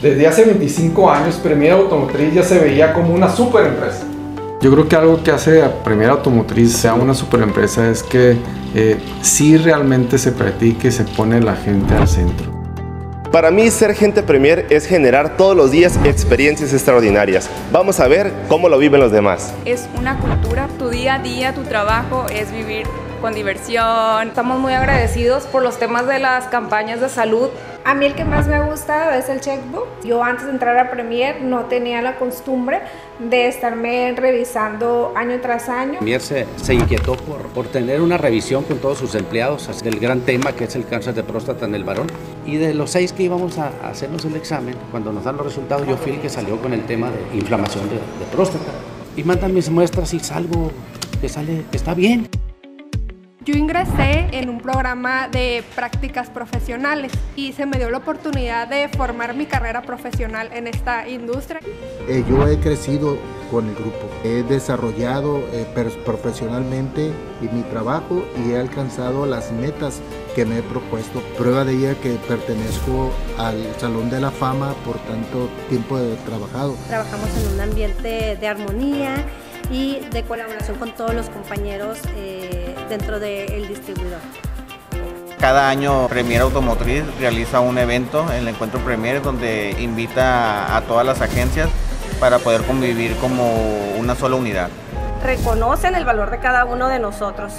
Desde hace 25 años, Premier Automotriz ya se veía como una super empresa. Yo creo que algo que hace a Premier Automotriz sea una super empresa es que eh, sí realmente se practica y se pone la gente al centro. Para mí ser gente Premier es generar todos los días experiencias extraordinarias. Vamos a ver cómo lo viven los demás. Es una cultura, tu día a día, tu trabajo es vivir con diversión. Estamos muy agradecidos por los temas de las campañas de salud. A mí el que más me ha gustado es el checkbook. Yo antes de entrar a Premier no tenía la costumbre de estarme revisando año tras año. Premier se, se inquietó por, por, tener una revisión con todos sus empleados del gran tema que es el cáncer de próstata en el varón. Y de los seis que íbamos a, hacernos el examen, cuando nos dan los resultados, yo fui el que salió con el tema de inflamación de, de próstata. Y mandan mis muestras y salgo que sale, que está bien. Yo ingresé en un programa de prácticas profesionales y se me dio la oportunidad de formar mi carrera profesional en esta industria. Eh, yo he crecido con el grupo, he desarrollado eh, profesionalmente mi trabajo y he alcanzado las metas que me he propuesto. Prueba de ella que pertenezco al Salón de la Fama por tanto tiempo de trabajado. Trabajamos en un ambiente de armonía y de colaboración con todos los compañeros eh, dentro del distribuidor. Cada año Premier Automotriz realiza un evento, el Encuentro Premier, donde invita a todas las agencias para poder convivir como una sola unidad. Reconocen el valor de cada uno de nosotros.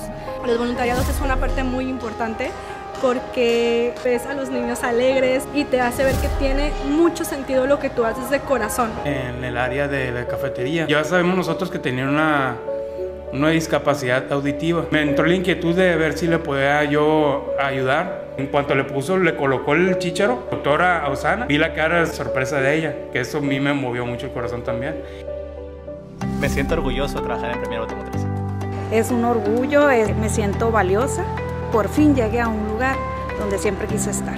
Los voluntariados es una parte muy importante porque ves a los niños alegres y te hace ver que tiene mucho sentido lo que tú haces de corazón. En el área de la cafetería, ya sabemos nosotros que tenía una, una discapacidad auditiva. Me entró la inquietud de ver si le podía yo ayudar. En cuanto le puso, le colocó el chicharo, doctora Osana, vi la cara de sorpresa de ella, que eso a mí me movió mucho el corazón también. Me siento orgulloso de trabajar en Premier Automotriz. Es un orgullo, me siento valiosa por fin llegué a un lugar donde siempre quise estar.